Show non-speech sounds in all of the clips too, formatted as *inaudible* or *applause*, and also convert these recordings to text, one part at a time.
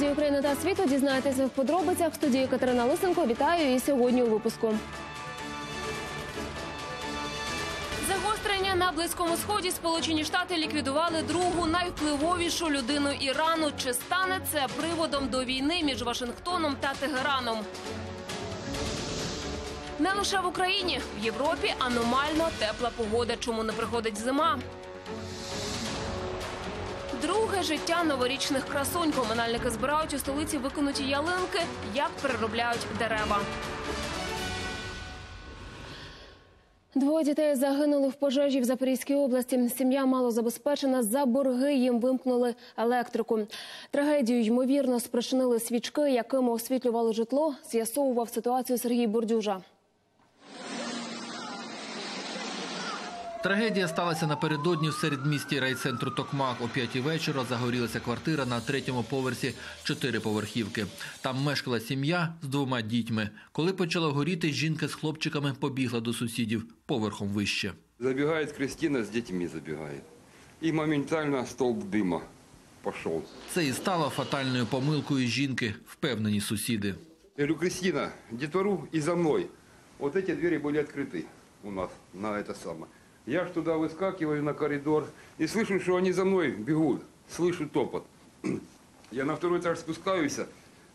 події України та світу дізнаєтеся в подробицях. В студії Катерина Лисенко. Вітаю і сьогодні у випуску. Загострення на близькому сході Сполучені Штати ліквідували другу найвпливовішу людину Ірану. Чи стане це приводом до війни між Вашингтоном та Тегераном? Не лише в Україні, в Європі аномально тепла погода. Чому не приходить зима? Друге життя новорічних красунь. Комунальники збирають у столиці виконуті ялинки, як переробляють дерева. Двоє дітей загинули в пожежі в Запорізькій області. Сім'я малозабезпечена. За борги їм вимкнули електрику. Трагедію ймовірно спричинили свічки, якими освітлювали житло. З'ясовував ситуацію Сергій Бордюжа. Трагедія сталася напередодні в середмісті райцентру Токмак. О п'ятій вечора загорілася квартира на третьому поверсі чотириповерхівки. Там мешкала сім'я з двома дітьми. Коли почало горіти, жінка з хлопчиками побігла до сусідів поверхом вище. Забегает Кристина с детьми забегает. И моментально столб дыма пошел. Це і стало фатальною помилкою жінки, впевнені сусіди. Я говорю, Кристина, детвору и за мной. Вот эти двери были открыты у нас на это самое. Я ж туда выскакиваю на коридор и слышу, что они за мной бегут. Слышу топот. *clears throat* Я на второй этаж спускаюсь,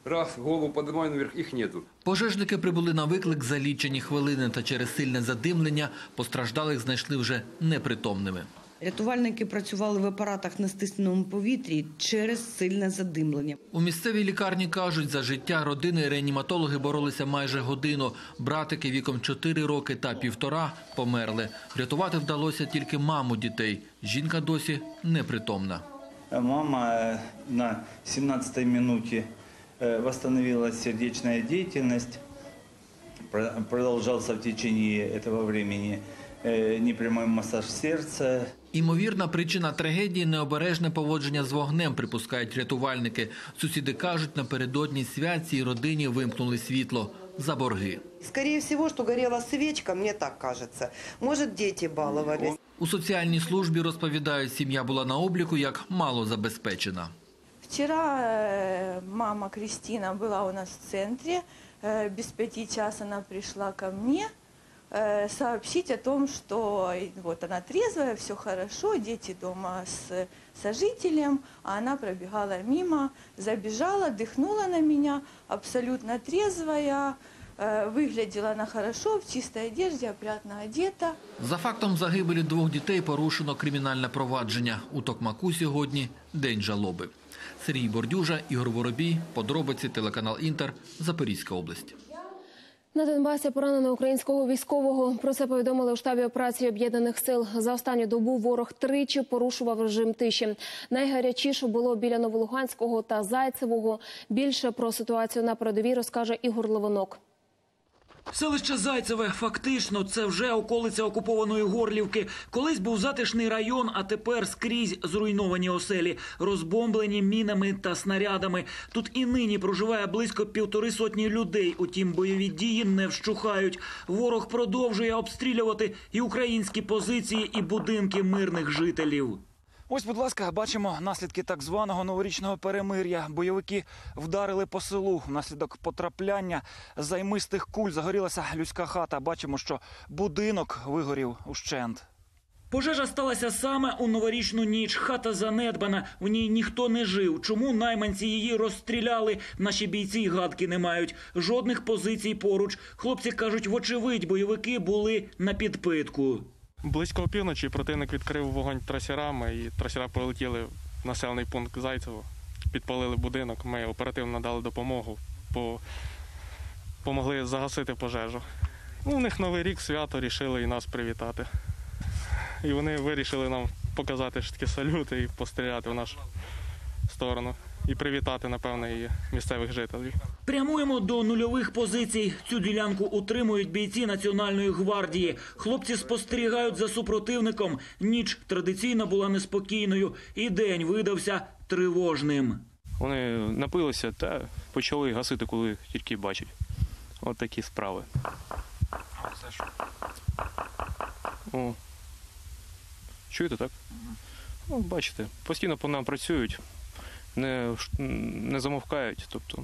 раз, голову поднимаю наверх, их нету. Пожежники прибули на виклик за лічені хвилини та через сильне задимлення постраждалих знайшли вже непритомними. Рятувальники працювали в апаратах на стисненому повітрі через сильне задимлення. У місцевій лікарні кажуть, за життя родини реаніматологи боролися майже годину. Братики віком 4 роки та півтора померли. Врятувати вдалося тільки маму дітей. Жінка досі непритомна. Мама э, на 17-й минуте э, восстановила сердечная деятельность. Про- Продолжался в течение этого времени э, непрямой массаж сердца. Імовірна причина трагедії необережне поводження з вогнем, припускають рятувальники. Сусіди кажуть, напередодні свят цій родині вимкнули світло за борги. Скорее всего, что горела свечка, мне так кажется. Может, дети баловались. У соціальній службі розповідають, сім'я була на обліку як малозабезпечена. Вчера э, мама Кристина была у нас в центре. Э, Без пяти час она пришла ко мне э, сообщить о том, что э, вот она трезвая, все хорошо, дети дома с сожителем, а она пробегала мимо, забежала, дыхнула на меня, абсолютно трезвая, э, выглядела она хорошо, в чистой одежде, опрятно одета. За фактом загибелі двох дітей порушено кримінальне провадження. У Токмаку сьогодні день жалоби. Сергій Бордюжа, Ігор Воробій, подробиці, телеканал Інтер, Запорізька область. На Донбасі поранено українського військового. Про це повідомили у штабі операції об'єднаних сил. За останню добу ворог тричі порушував режим тиші. Найгарячіше було біля Новолуганського та Зайцевого. Більше про ситуацію на передовій розкаже Ігор Левинок. Селище Зайцеве фактично це вже околиця окупованої Горлівки. Колись був затишний район, а тепер скрізь зруйновані оселі, розбомблені мінами та снарядами. Тут і нині проживає близько півтори сотні людей. Утім, бойові дії не вщухають. Ворог продовжує обстрілювати і українські позиції, і будинки мирних жителів. Ось, будь ласка, бачимо наслідки так званого новорічного перемир'я. Бойовики вдарили по селу. Внаслідок потрапляння займистих куль загорілася людська хата. Бачимо, що будинок вигорів ущент. Пожежа сталася саме у новорічну ніч. Хата занедбана, в ній ніхто не жив. Чому найманці її розстріляли? Наші бійці й гадки не мають. Жодних позицій поруч. Хлопці кажуть, вочевидь, бойовики були на підпитку. Близько опівночі противник відкрив вогонь трасерами, і трасера полетіли в населений пункт Зайцево, підпалили будинок. Ми оперативно надали допомогу, по... помогли загасити пожежу. Ну, у них новий рік свято, рішили і нас привітати. І вони вирішили нам показати ж таки салюти і постріляти в нашу сторону. І привітати, напевно, і місцевих жителів. Прямуємо до нульових позицій. Цю ділянку утримують бійці Національної гвардії. Хлопці спостерігають за супротивником. Ніч традиційно була неспокійною, і день видався тривожним. Вони напилися та почали гасити, коли тільки бачать. От такі справи. О. Чуєте, так? Ну, бачите, постійно по нам працюють. Не, не замовкають. Тобто,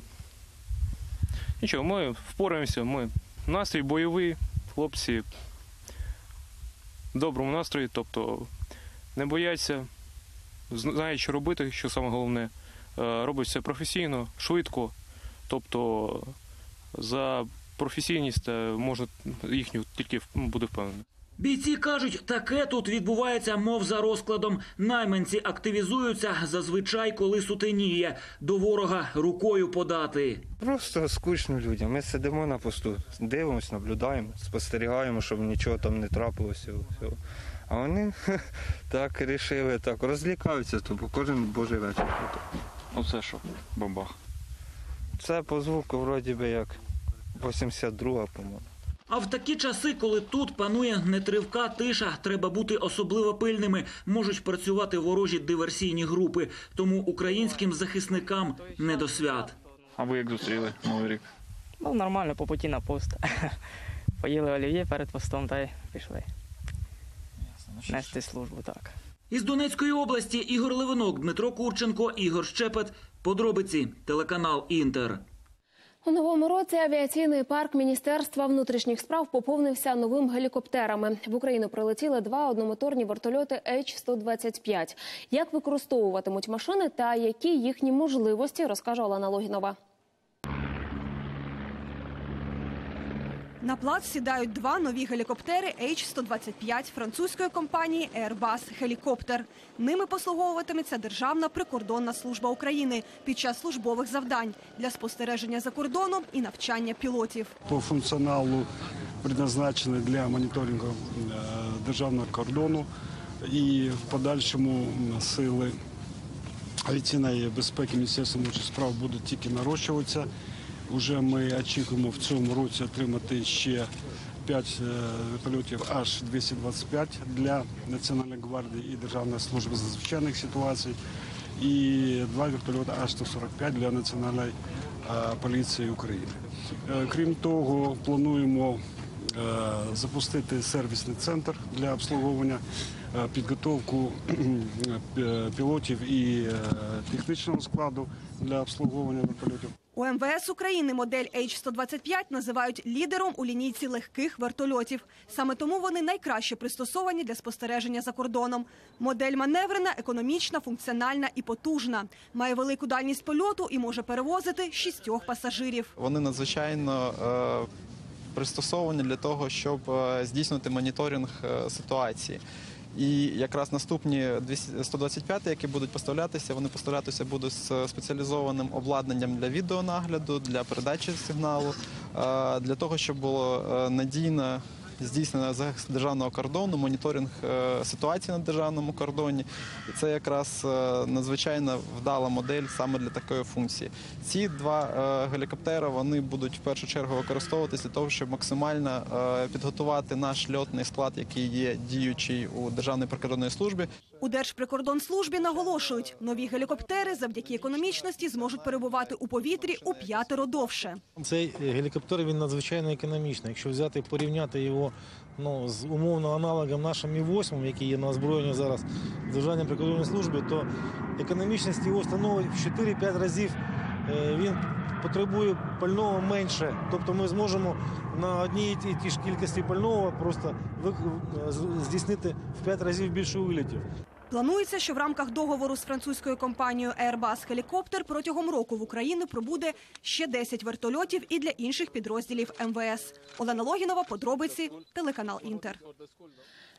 нічого, ми впораємося, ми настрій бойовий, хлопці в доброму настрої, тобто не бояться, знають, що робити, що саме головне. Е, Роблять все професійно, швидко. Тобто за професійність е, можна їхню тільки буде впевнений. Бійці кажуть, таке тут відбувається, мов за розкладом. Найманці активізуються зазвичай, коли сутеніє. До ворога рукою подати. Просто скучно людям. Ми сидимо на посту, дивимося, наблюдаємо, спостерігаємо, щоб нічого там не трапилося. всього. А вони так рішили, так розлікаються, то кожен божий вечір. Оце що, бабах. Це по звуку вроді би як 82, по-моєму. А в такі часи, коли тут панує нетривка тиша, треба бути особливо пильними. Можуть працювати ворожі диверсійні групи. Тому українським захисникам не до свят. А ви як зустріли Новий рік? Ну, нормально, по путі на пост. *laughs* Поїли олів'є перед постом та й пішли. Нести службу, так. Із Донецької області Ігор Левинок, Дмитро Курченко, Ігор Щепет. Подробиці. Телеканал Інтер. У новому році авіаційний парк Міністерства внутрішніх справ поповнився новим гелікоптерами. В Україну прилетіли два одномоторні вертольоти H-125. Як використовуватимуть машини та які їхні можливості, розкаже Олена Логінова. На плац сідають два нові гелікоптери H-125 французької компанії Airbus Helicopter. Ними послуговуватиметься Державна прикордонна служба України під час службових завдань для спостереження за кордоном і навчання пілотів. По функціоналу предназначені для моніторингу е, державного кордону і в подальшому сили авіаційної безпеки Міністерства внутрішніх справ будуть тільки нарощуватися. Уже ми очікуємо в цьому році отримати ще 5 вертольотів H-225 для Національної гвардії і Державної служби з надзвичайних ситуацій і два вертольоти H-145 для Національної е, поліції України. Е, Крім того, плануємо е, запустити сервісний центр для обслуговування, е, підготовку е, пілотів і е, технічного складу для обслуговування вертольотів. У МВС України модель H-125 називають лідером у лінійці легких вертольотів. Саме тому вони найкраще пристосовані для спостереження за кордоном. Модель маневрена, економічна, функціональна і потужна. Має велику дальність польоту і може перевозити шістьох пасажирів. Вони надзвичайно е, пристосовані для того, щоб е, здійснити моніторинг е, ситуації. І якраз наступні 200 125, які будуть поставлятися, вони поставлятися будуть з спеціалізованим обладнанням для відеонагляду, для передачі сигналу, е, для того, щоб було е, надійно здійснено захист державного кордону, моніторинг е, ситуації на державному кордоні. І це якраз е, надзвичайно вдала модель саме для такої функції. Ці два е, гелікоптери вони будуть в першу чергу використовуватися для того, щоб максимально підготувати наш льотний склад, який є діючий у Державній прикордонній службі. У Держприкордонслужбі наголошують, нові гелікоптери завдяки економічності зможуть перебувати у повітрі у п'ятеро довше. Цей гелікоптер він надзвичайно економічний. Якщо взяти порівняти його ну, з умовно аналогом нашим Мі-8, який є на озброєнні зараз в Державній прикордонній службі, то економічність його становить в 4-5 разів. Е, Він потребує пального менше. Тобто ми зможемо на одній і тій ж кількості пального просто здійснити в 5 разів більше вилітів. Планується, що в рамках договору з французькою компанією Airbus Helicopter протягом року в Україну прибуде ще 10 вертольотів і для інших підрозділів МВС. Олена Логінова, подробиці, телеканал Інтер.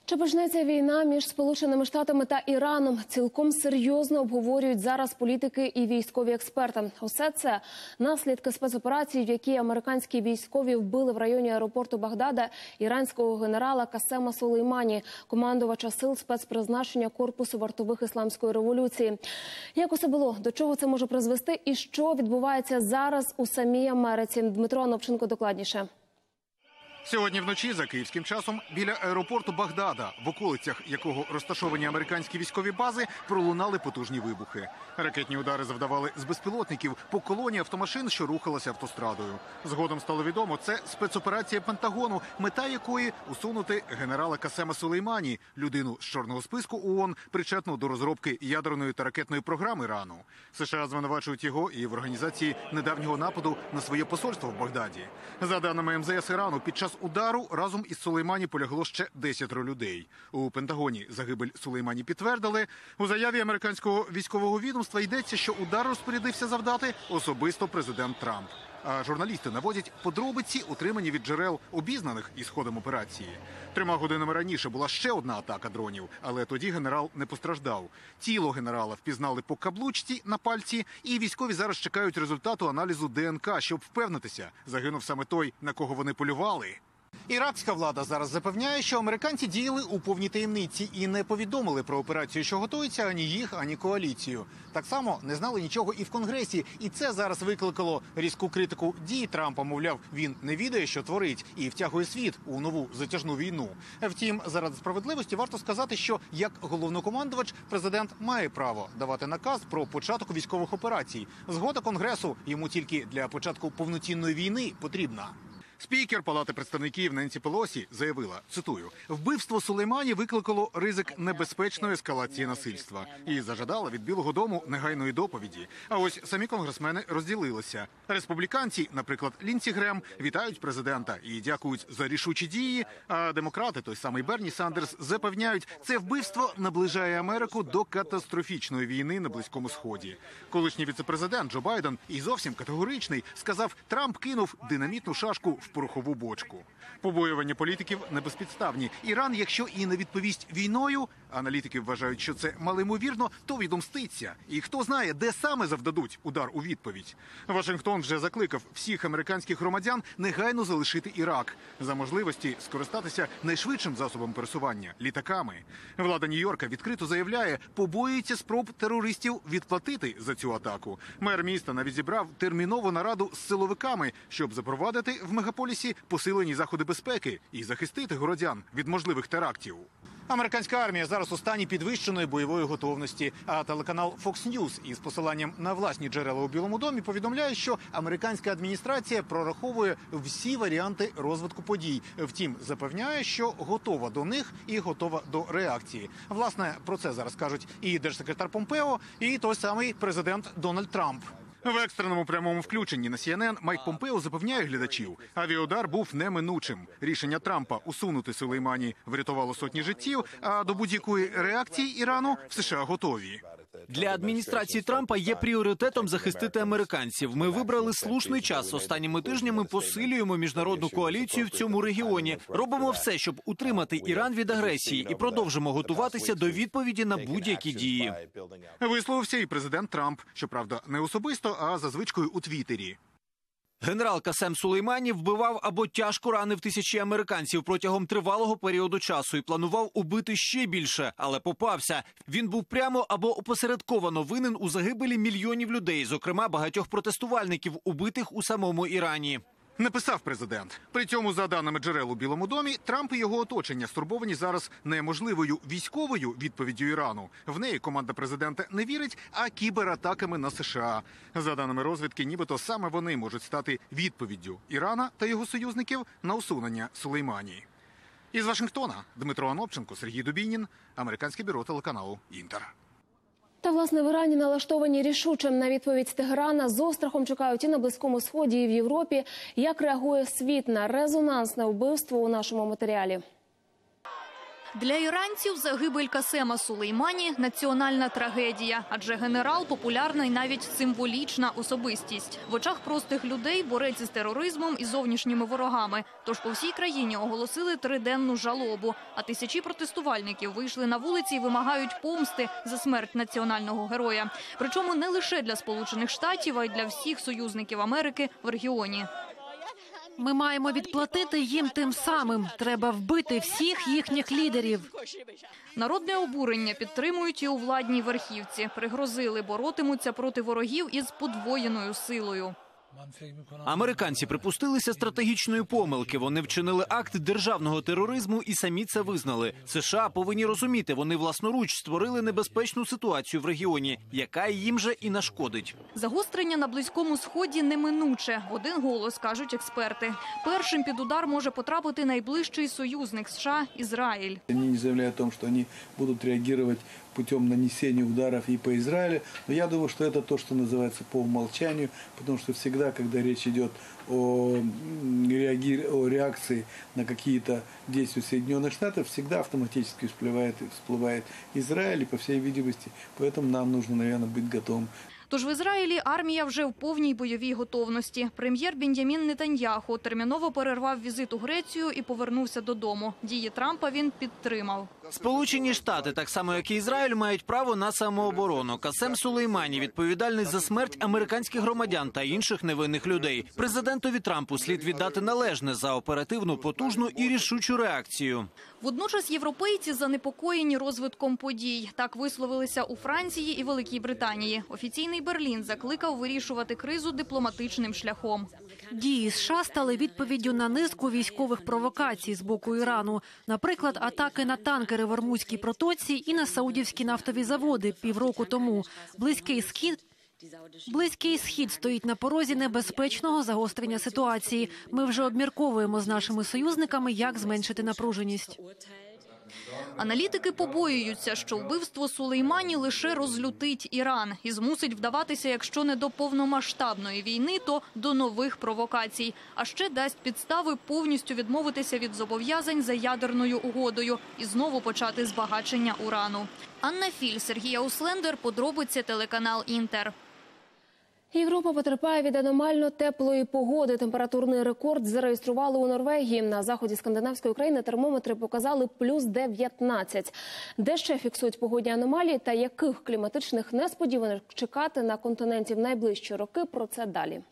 Чи почнеться війна між Сполученими Штатами та Іраном? Цілком серйозно обговорюють зараз політики і військові експерти. Усе це наслідки спецоперації, в якій американські військові вбили в районі аеропорту Багдада іранського генерала Касема Сулеймані, командувача сил спецпризначення корпусу вартових ісламської революції. Як усе було? До чого це може призвести? І що відбувається зараз у самій Америці? Дмитро Анопченко докладніше. Сьогодні вночі за київським часом біля аеропорту Багдада, в околицях якого розташовані американські військові бази, пролунали потужні вибухи. Ракетні удари завдавали з безпілотників по колоні автомашин, що рухалася автострадою. Згодом стало відомо, це спецоперація Пентагону, мета якої усунути генерала Касема Сулеймані, людину з чорного списку ООН, причетну до розробки ядерної та ракетної програми Ірану. США звинувачують його і в організації недавнього нападу на своє посольство в Багдаді. За даними МЗС Ірану, під час удару разом із Сулеймані полягло ще 10 людей. У Пентагоні загибель Сулеймані підтвердили. У заяві американського військового відомства йдеться, що удар розпорядився завдати особисто президент Трамп. Журналісти наводять подробиці, утримані від джерел обізнаних із ходом операції. Трьома годинами раніше була ще одна атака дронів, але тоді генерал не постраждав. Тіло генерала впізнали по каблучці на пальці, і військові зараз чекають результату аналізу ДНК, щоб впевнитися, загинув саме той, на кого вони полювали. Іракська влада зараз запевняє, що американці діяли у повній таємниці і не повідомили про операцію, що готується ані їх, ані коаліцію. Так само не знали нічого і в конгресі, і це зараз викликало різку критику дій Трампа. Мовляв, він не відає, що творить, і втягує світ у нову затяжну війну. Втім, заради справедливості варто сказати, що як головнокомандувач президент має право давати наказ про початок військових операцій. Згода конгресу йому тільки для початку повноцінної війни потрібна. Спікер Палати представників Ненсі Пелосі заявила, цитую, вбивство Сулеймані викликало ризик небезпечної ескалації насильства і зажадала від Білого Дому негайної доповіді. А ось самі конгресмени розділилися. Республіканці, наприклад, Лінсі Грем, вітають президента і дякують за рішучі дії. А демократи, той самий Берні Сандерс, запевняють, це вбивство наближає Америку до катастрофічної війни на близькому сході. Колишній віцепрезидент Джо Байден і зовсім категоричний сказав, Трамп кинув динамітну шашку в порохову бочку. Побоювання політиків не безпідставні. Іран, якщо і не відповість війною, аналітики вважають, що це малоймовірно, то відомститься. І хто знає, де саме завдадуть удар у відповідь. Вашингтон вже закликав всіх американських громадян негайно залишити Ірак за можливості скористатися найшвидшим засобом пересування літаками. Влада Нью-Йорка відкрито заявляє, побоюється спроб терористів відплатити за цю атаку. Мер міста навіть зібрав термінову нараду з силовиками, щоб запровадити в мегаполісі посилені заходи безпеки і захистити городян від можливих терактів. Американська армія зараз у стані підвищеної бойової готовності. А телеканал Fox News із посиланням на власні джерела у Білому домі повідомляє, що американська адміністрація прораховує всі варіанти розвитку подій. Втім, запевняє, що готова до них і готова до реакції. Власне про це зараз кажуть і держсекретар Помпео, і той самий президент Дональд Трамп. В екстреному прямому включенні на CNN Майк Помпео запевняє глядачів, авіаудар був неминучим. Рішення Трампа усунути Сулеймані врятувало сотні життів. А до будь-якої реакції Ірану в США готові. Для адміністрації Трампа є пріоритетом захистити американців. Ми вибрали слушний час. Останніми тижнями посилюємо міжнародну коаліцію в цьому регіоні. Робимо все, щоб утримати Іран від агресії, і продовжимо готуватися до відповіді на будь-які дії. Висловився і президент Трамп. Щоправда, не особисто, а за звичкою у Твіттері. Генерал Касем Сулеймані вбивав або тяжко ранив тисячі американців протягом тривалого періоду часу і планував убити ще більше, але попався. Він був прямо або опосередковано винен у загибелі мільйонів людей, зокрема багатьох протестувальників, убитих у самому Ірані. Написав президент. При цьому, за даними джерел у Білому домі, Трамп і його оточення стурбовані зараз не можливою військовою відповіддю Ірану. В неї команда президента не вірить, а кібератаками на США. За даними розвідки, нібито саме вони можуть стати відповіддю Ірана та його союзників на усунення Сулеймані. Із Вашингтона Дмитро Анопченко, Сергій Дубінін, американське бюро телеканалу Інтер. Та власне в Ірані налаштовані рішучим на відповідь Тегерана з острахом чекають і на близькому сході, і в Європі. Як реагує світ на резонансне вбивство у нашому матеріалі? Для іранців загибель Касема Сулеймані – національна трагедія, адже генерал – популярна і навіть символічна особистість. В очах простих людей борець із тероризмом і зовнішніми ворогами. Тож по всій країні оголосили триденну жалобу, а тисячі протестувальників вийшли на вулиці і вимагають помсти за смерть національного героя. Причому не лише для Сполучених Штатів, а й для всіх союзників Америки в регіоні. Ми маємо відплатити їм тим самим. Треба вбити всіх їхніх лідерів. Народне обурення підтримують і у владній верхівці. Пригрозили боротимуться проти ворогів із подвоєною силою. Американці припустилися стратегічної помилки. Вони вчинили акт державного тероризму і самі це визнали. США повинні розуміти, вони власноруч створили небезпечну ситуацію в регіоні, яка їм же і нашкодить. Загострення на близькому сході неминуче. Один голос кажуть експерти. Першим під удар може потрапити найближчий союзник США Ізраїль. Они не заявляют о том, что они будут реагировать путем нанесения ударов и по Израилю. Но я думаю, что это то, что называется по умолчанию, потому что всегда, когда речь идет о, м, реаги- о реакции на какие-то действия Соединенных Штатов, всегда автоматически всплывает, всплывает Израиль, и по всей видимости, поэтому нам нужно, наверное, быть готовым Тож в Ізраїлі армія вже в повній бойовій готовності. Прем'єр Бенджамін Нетаньяху терміново перервав візит у Грецію і повернувся додому. Дії Трампа він підтримав. Сполучені Штати, так само як і Ізраїль, мають право на самооборону. Касем Сулеймані відповідальний за смерть американських громадян та інших невинних людей. Президентові Трампу слід віддати належне за оперативну, потужну і рішучу реакцію. Водночас європейці занепокоєні розвитком подій. Так висловилися у Франції і Великій Британії. Офіційний Берлін закликав вирішувати кризу дипломатичним шляхом. Дії США стали відповіддю на низку військових провокацій з боку Ірану, наприклад, атаки на танкери в Ормузькій протоці і на саудівські нафтові заводи півроку тому. Близький схід. Близький схід стоїть на порозі небезпечного загострення ситуації. Ми вже обмірковуємо з нашими союзниками, як зменшити напруженість. Аналітики побоюються, що вбивство Сулеймані лише розлютить Іран і змусить вдаватися, якщо не до повномасштабної війни, то до нових провокацій. А ще дасть підстави повністю відмовитися від зобов'язань за ядерною угодою і знову почати збагачення урану. Анна Філь, Сергія Услендер, подробиці телеканал Інтер. Європа потерпає від аномально теплої погоди. Температурний рекорд зареєстрували у Норвегії. На заході скандинавської країни термометри показали плюс 19. Де ще фіксують погодні аномалії та яких кліматичних несподіванок чекати на континенті в найближчі роки? Про це далі.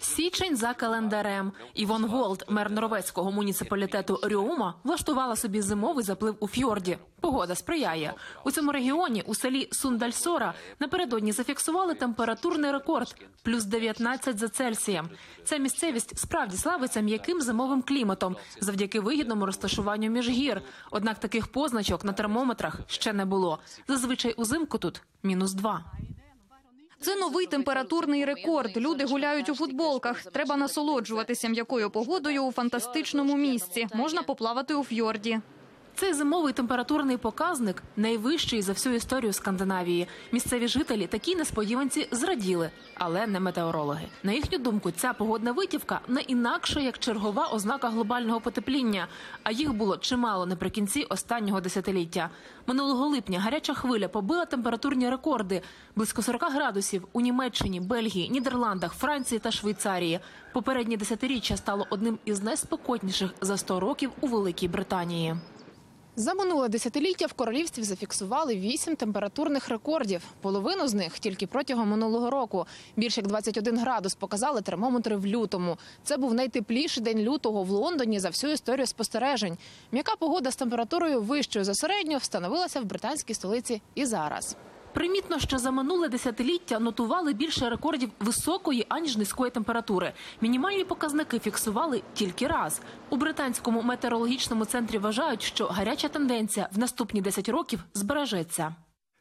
Січень за календарем. Івон Голд, мер норвезького муніципалітету Раума, влаштувала собі зимовий заплив у фьорді. Погода сприяє. У цьому регіоні, у селі Сундальсора, напередодні зафіксували температурний рекорд – плюс 19 за Цельсієм. Ця місцевість справді славиться м'яким зимовим кліматом завдяки вигідному розташуванню між гір. Однак таких позначок на термометрах ще не було. Зазвичай узимку тут мінус 2. Це новий температурний рекорд. Люди гуляють у футболках. Треба насолоджуватися м'якою погодою у фантастичному місці. Можна поплавати у фьорді. Цей зимовий температурний показник найвищий за всю історію Скандинавії. Місцеві жителі такій несподіванці зраділи, але не метеорологи. На їхню думку, ця погодна витівка не інакше як чергова ознака глобального потепління. А їх було чимало наприкінці останнього десятиліття. Минулого липня гаряча хвиля побила температурні рекорди близько 40 градусів у Німеччині, Бельгії, Нідерландах, Франції та Швейцарії. Попереднє десятиріччя стало одним із найспекотніших за 100 років у Великій Британії. За минуле десятиліття в королівстві зафіксували вісім температурних рекордів. Половину з них тільки протягом минулого року. Більше як 21 градус показали термометри в лютому. Це був найтепліший день лютого в Лондоні за всю історію спостережень. М'яка погода з температурою вищою за середню встановилася в британській столиці і зараз. Примітно, що за минуле десятиліття нотували більше рекордів високої аніж низької температури. Мінімальні показники фіксували тільки раз. У британському метеорологічному центрі вважають, що гаряча тенденція в наступні 10 років збережеться.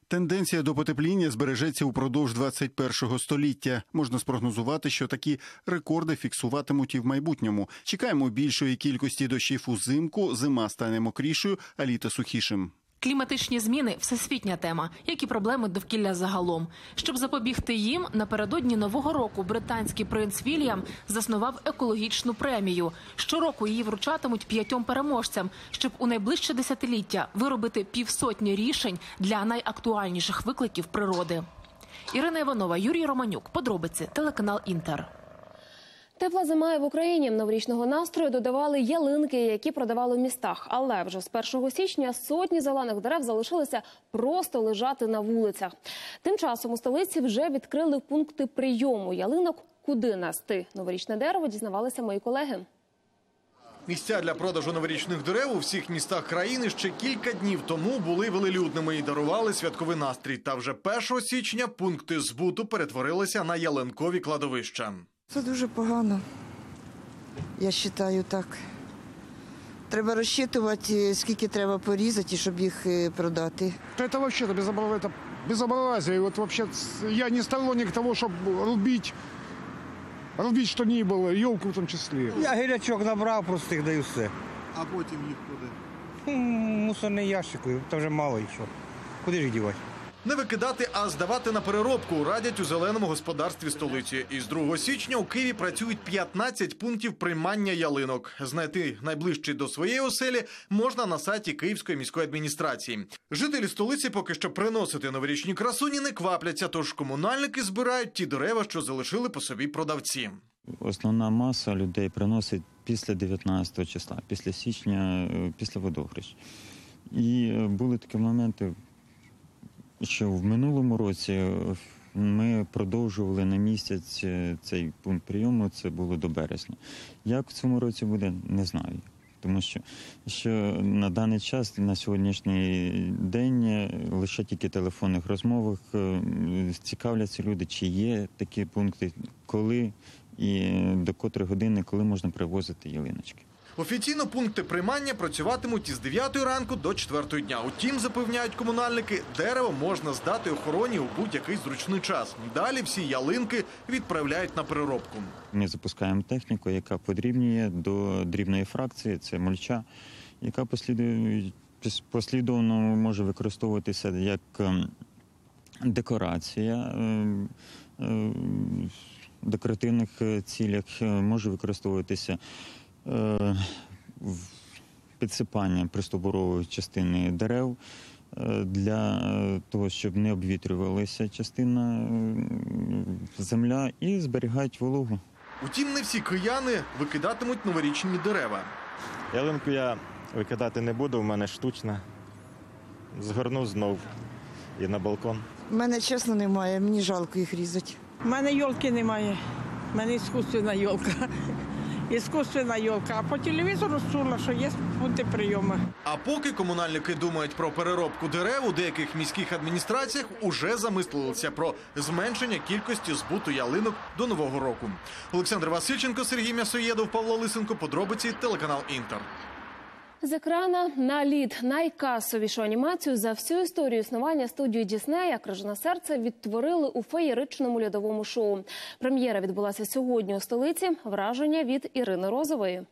Тенденція до потепління збережеться упродовж 21-го століття. Можна спрогнозувати, що такі рекорди фіксуватимуть і в майбутньому. Чекаємо більшої кількості дощів узимку, зима стане мокрішою, а літо сухішим. Кліматичні зміни всесвітня тема, як і проблеми довкілля загалом. Щоб запобігти їм, напередодні нового року британський принц Вільям заснував екологічну премію. Щороку її вручатимуть п'ятьом переможцям, щоб у найближче десятиліття виробити півсотні рішень для найактуальніших викликів природи. Ірина Іванова, Юрій Романюк. Подробиці телеканал Інтер. Тепла зима в Україні новорічного настрою додавали ялинки, які продавали в містах. Але вже з 1 січня сотні зелених дерев залишилися просто лежати на вулицях. Тим часом у столиці вже відкрили пункти прийому ялинок. Куди нести новорічне дерево? Дізнавалися мої колеги. Місця для продажу новорічних дерев у всіх містах країни ще кілька днів тому були велелюдними і дарували святковий настрій. Та вже 1 січня пункти збуту перетворилися на ялинкові кладовища. Це дуже погано. Я вважаю так. Треба розчитувати, скільки треба порізати, щоб їх е, продати. Это вообще это безобразие, это безобразие. И вот вообще с- я не сторонник того, чтобы рубить, рубить что ни было, елку в том числе. Я гілячок набрав, просто їх даю все. А потім їх куди? М, Мусорний ящик, там вже мало їх що. Куди ж їх дівати? Не викидати, а здавати на переробку радять у зеленому господарстві столиці. Із 2 січня у Києві працюють 15 пунктів приймання ялинок. Знайти найближчий до своєї оселі можна на сайті Київської міської адміністрації. Жителі столиці поки що приносити новорічні красуні не квапляться, тож комунальники збирають ті дерева, що залишили по собі продавці. Основна маса людей приносить після 19 числа, після січня, е, після водохрещ. І е, були такі моменти, що в минулому році е, ми продовжували на місяць е, цей пункт прийому, це було до березня. Як в цьому році буде, не знаю. Тому що, що на даний час, на сьогоднішній день, е, лише тільки телефонних розмовах цікавляться люди, чи є такі пункти, коли і до котрої години, коли можна привозити ялиночки. Офіційно пункти приймання працюватимуть із 9 ранку до 4 дня. Утім, запевняють комунальники, дерево можна здати охороні у будь-який зручний час. Далі всі ялинки відправляють на переробку. Ми запускаємо техніку, яка подрібнює до дрібної фракції, це мульча, яка послідує- пос- послідовно може використовуватися як ем, декорація ем, ем, декоративних е, цілях, е, може використовуватися підсипання пристовбурової частини дерев е, для е, того, щоб не обвітрювалася частина е, земля і зберігають вологу. Утім, не всі кияни викидатимуть новорічні дерева. Ялинку я викидати не буду, у мене штучна. Згорну знов і на балкон. У мене чесно немає, мені жалко їх різати. У мене йолки немає. У мене іскусственна йолка. Іскусственна йолка. А по телевізору чула, що є пункти прийому. А поки комунальники думають про переробку дерев, у деяких міських адміністраціях уже замислилися про зменшення кількості збуту ялинок до нового року. Олександр Васильченко, Сергій М'ясоєдов, Павло Лисенко. Подробиці телеканал Інтер. З екрана на лід найкасовішу анімацію за всю історію існування студії Діснея «Крижане серце відтворили у феєричному льодовому шоу. Прем'єра відбулася сьогодні у столиці. Враження від Ірини Розової.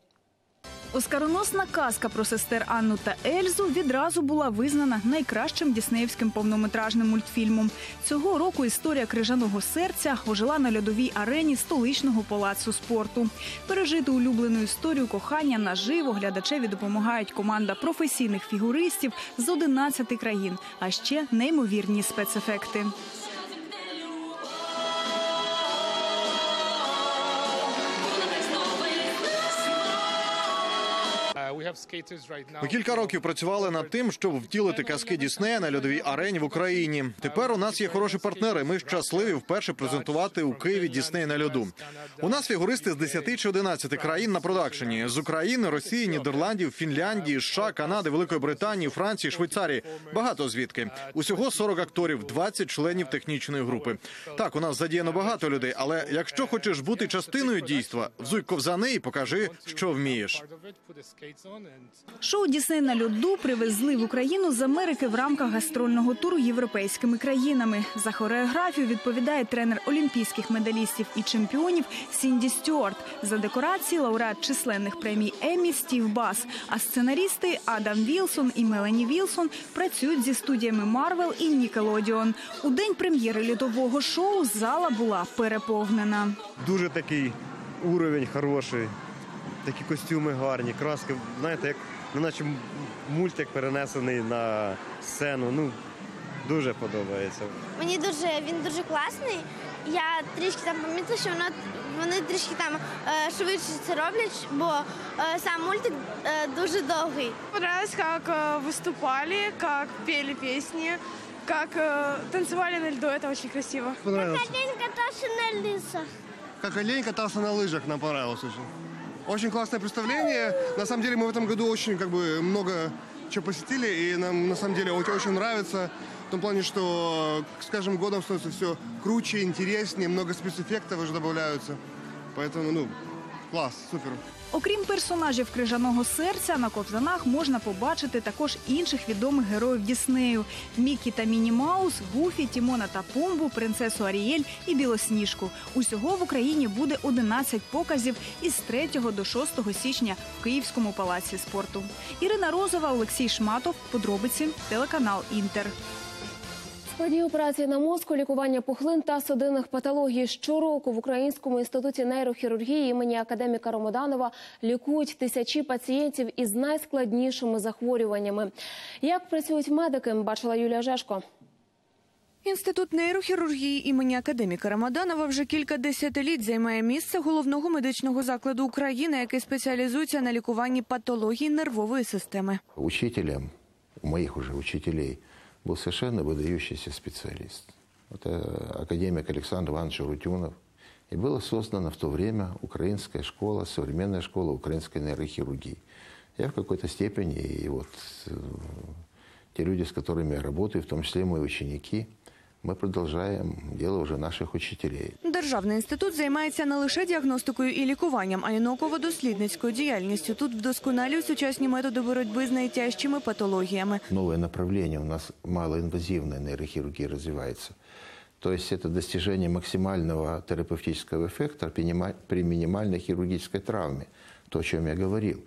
Оскароносна казка про сестер Анну та Ельзу відразу була визнана найкращим діснеївським повнометражним мультфільмом. Цього року історія крижаного серця ожила на льодовій арені столичного палацу спорту. Пережити улюблену історію кохання наживо глядачеві допомагають команда професійних фігуристів з 11 країн, а ще неймовірні спецефекти. Ми кілька років працювали над тим, щоб втілити казки Діснея на льодовій арені в Україні. Тепер у нас є хороші партнери. Ми щасливі вперше презентувати у Києві Дісней на льоду. У нас фігуристи з 10 чи 11 країн на продакшені з України, Росії, Нідерландів, Фінляндії, США, Канади, Великої Британії, Франції, Швейцарії. Багато звідки усього 40 акторів, 20 членів технічної групи. Так, у нас задіяно багато людей, але якщо хочеш бути частиною дійства, взуй ковзани і покажи, що вмієш. Шоу Дісней на льоду привезли в Україну з Америки в рамках гастрольного туру європейськими країнами. За хореографію відповідає тренер олімпійських медалістів і чемпіонів Сінді Стюарт. За декорації лауреат численних премій Еммі Стів Бас. А сценарісти Адам Вілсон і Мелані Вілсон працюють зі студіями Марвел і Нікелодіон. У день прем'єри льодового шоу зала була переповнена. Дуже такий уровень хороший, такі костюми гарні, краски. Знаєте, як ну, наче м- мультик перенесений на сцену. Ну, дуже подобається. Мені дуже він дуже класний. Я трішки там помітила, що воно вони трішки там е, швидше це роблять, бо е, сам мультик е, дуже довгий. Понравилось, как э, выступали, как пели песни, как э, танцевали на льду. Это очень красиво. День катався на лісах. Как олень катался на лыжах, нам понравилось очень. Очень классное представление. На самом деле мы в этом году очень как бы много чего посетили, и нам на самом деле очень, нравится. В том плане, что с каждым годом становится все круче, интереснее, много спецэффектов уже добавляются. Поэтому, ну, класс, супер. Окрім персонажів крижаного серця, на ковзанах можна побачити також інших відомих героїв Діснею: Мікі та Міні Маус, Гуфі, Тімона та Пумбу, принцесу Арієль і Білосніжку. Усього в Україні буде 11 показів із 3 до 6 січня в Київському палаці спорту. Ірина Розова, Олексій Шматов. Подробиці телеканал Інтер. Складні операції на мозку, лікування пухлин та судинних патологій щороку в Українському інституті нейрохірургії імені академіка Ромоданова лікують тисячі пацієнтів із найскладнішими захворюваннями. Як працюють медики, бачила Юлія Жешко. Інститут нейрохірургії імені академіка Рамаданова вже кілька десятиліть займає місце головного медичного закладу України, який спеціалізується на лікуванні патологій нервової системи. Учителем, у моих уже учителей, был совершенно выдающийся специалист. Это академик Александр Иванович Рутюнов. И была создана в то время украинская школа, современная школа украинской нейрохирургии. Я в какой-то степени, и вот э, те люди, с которыми я работаю, в том числе мои ученики, мы продолжаем дело уже наших учителей. Державний інститут займається не лише діагностикою і лікуванням, а й науково-дослідницькою діяльністю. Тут вдосконалюють сучасні методи боротьби з найтяжчими патологіями. Новое направление у нас малоинвазивная нейрохирургия развивается. То есть это достижение максимального терапевтического эффекта при минима- при минимальной хирургической травме. То, о чем я говорил.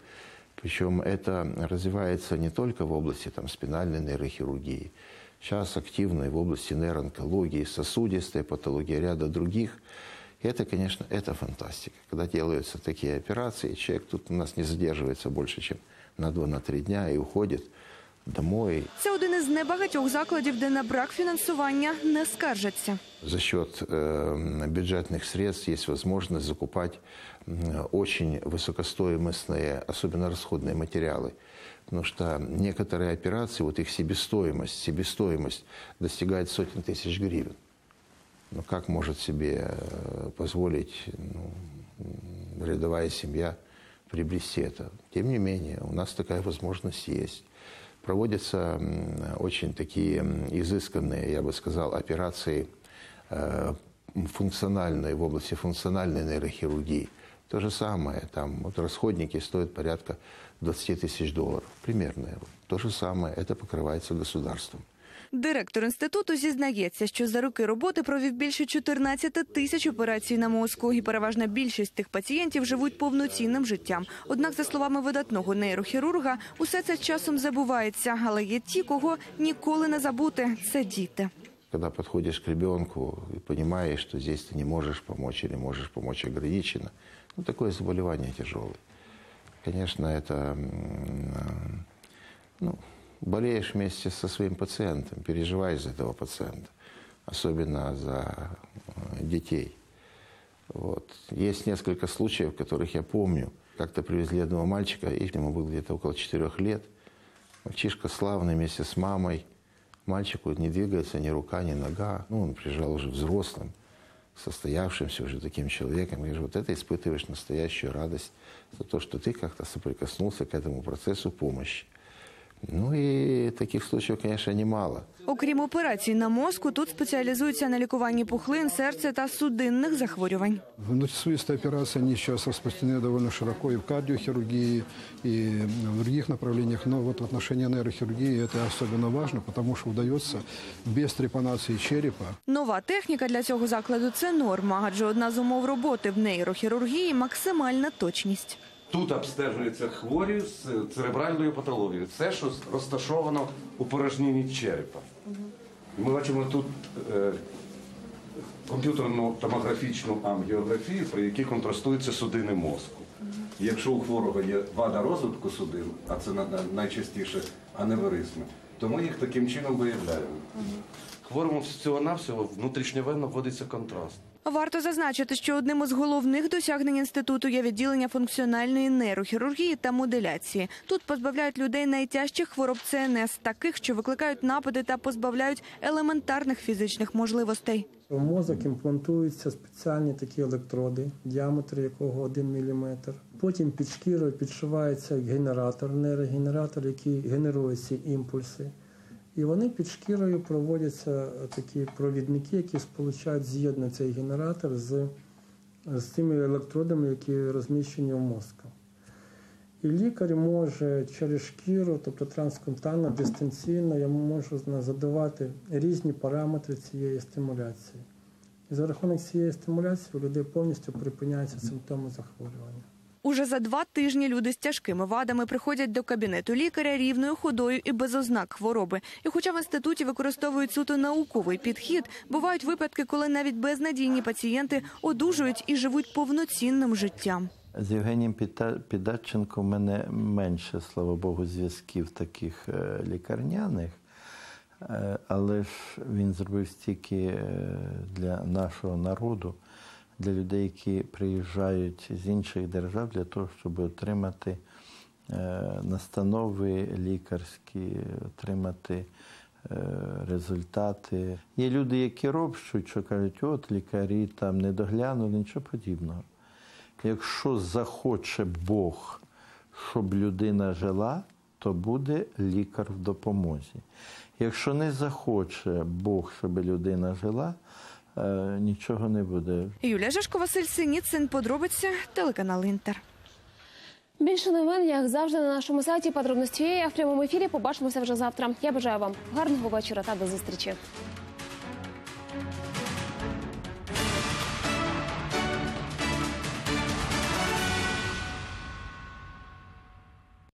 Причем это развивается не только в области там, спинальной нейрохирургии. Сейчас активно и в области нейроонкологии, сосудистой патологии, ряда других. И это, конечно, это фантастика. Когда делаются такие операции, человек тут у нас не задерживается больше, чем на 2-3 дня и уходит домой. Це один із небагатьох закладів, де на брак фінансування не скаржаться. За счет э, бюджетных средств есть возможность закупать м, очень высокостоимостные, особенно расходные материалы. Потому что некоторые операции, вот их себестоимость, себестоимость достигает сотен тысяч гривен. Но как может себе э, позволить ну, рядовая семья приобрести это? Тем не менее, у нас такая возможность есть. Проводятся очень такие изысканные, я бы сказал, операции э, функциональные в области функциональной нейрохирургии. То же самое, там вот расходники стоят порядка 20 тысяч долларов, примерно. То же самое, это покрывается государством. Директор інституту зізнається, що за роки роботи провів більше 14 тисяч операцій на мозку, і переважна більшість тих пацієнтів живуть повноцінним життям. Однак, за словами видатного нейрохірурга, усе це часом забувається, але є ті, кого ніколи не забути це діти. Когда подходишь к ребенку и понимаешь, что здесь ты не можешь помочь или можешь помочь ограниченно, ну, такое заболевание тяжелое. Конечно, это ну, болеешь вместе со своим пациентом, переживаешь за этого пациента, особенно за э, детей. Вот. Есть несколько случаев, которых я помню. Как-то привезли одного мальчика, и ему было где-то около четырех лет. Мальчишка славный вместе с мамой. Мальчику не двигается ни рука, ни нога. Ну, он приезжал уже взрослым, состоявшимся уже таким человеком. Я говорю, вот это испытываешь настоящую радость за то, что ты как-то соприкоснулся к этому процессу помощи. Ну и таких случаев, конечно, немало. Окрім операцій на мозку, тут спеціалізуються на лікуванні пухлин, серця та судинних захворювань. Внутрисуистые операции, они сейчас распространены довольно широко и в кардиохирургии, и в других направлениях. Но вот в отношении нейрохирургии это особенно важно, потому что удается без трепанации черепа Нова техніка для цього закладу це норма, адже одна з умов роботи в нейрохірургії максимальна точність. Тут обстежуються хворі з церебральною патологією. Це, що розташовано у порожнині черепа. Ми бачимо тут е, комп'ютерну томографічну ангіографію, при якій контрастуються судини мозку. Якщо у хворого є вада розвитку судин, а це на- на- найчастіше аневризми, то ми їх таким чином виявляємо. Хворому всього-навсього внутрішньовенно вводиться контраст. Варто зазначити, що одним із головних досягнень інституту є відділення функціональної нейрохірургії та моделяції. Тут позбавляють людей найтяжчих хвороб ЦНС, таких, що викликають напади та позбавляють елементарних фізичних можливостей. В мозок імплантуються спеціальні такі електроди, діаметр якого 1 мм. Потім під шкірою підшивається генератор, нейрогенератор, який генерує ці імпульси. І вони під шкірою проводяться такі провідники, які сполучають, з'єднують цей генератор з, з тими електродами, які розміщені в мозку. І лікар може через шкіру, тобто трансконтально, дистанційно, йому може задавати різні параметри цієї стимуляції. І за рахунок цієї стимуляції у людей повністю припиняються симптоми захворювання. Уже за два тижні люди з тяжкими вадами приходять до кабінету лікаря рівною ходою і без ознак хвороби. І хоча в інституті використовують суто науковий підхід, бувають випадки, коли навіть безнадійні пацієнти одужують і живуть повноцінним життям. З Євгенієм Піда- в мене менше, слава Богу, зв'язків таких е, лікарняних, Е, але ж він зробив стільки е, для нашого народу, для людей, які приїжджають з інших держав для того, щоб отримати е, настанови лікарські, отримати е, результати. Є люди, які робщуть, що кажуть, от лікарі там не доглянули, нічого подібного. Якщо захоче Бог, щоб людина жила, то буде лікар в допомозі. Якщо не захоче Бог, щоб людина жила, нічого не буде. Юлія Жешко, Василь Синіцин, подробиці, телеканал Інтер. Більше новин, як завжди, на нашому сайті подробності є. А в прямому ефірі побачимося вже завтра. Я бажаю вам гарного вечора та до зустрічі.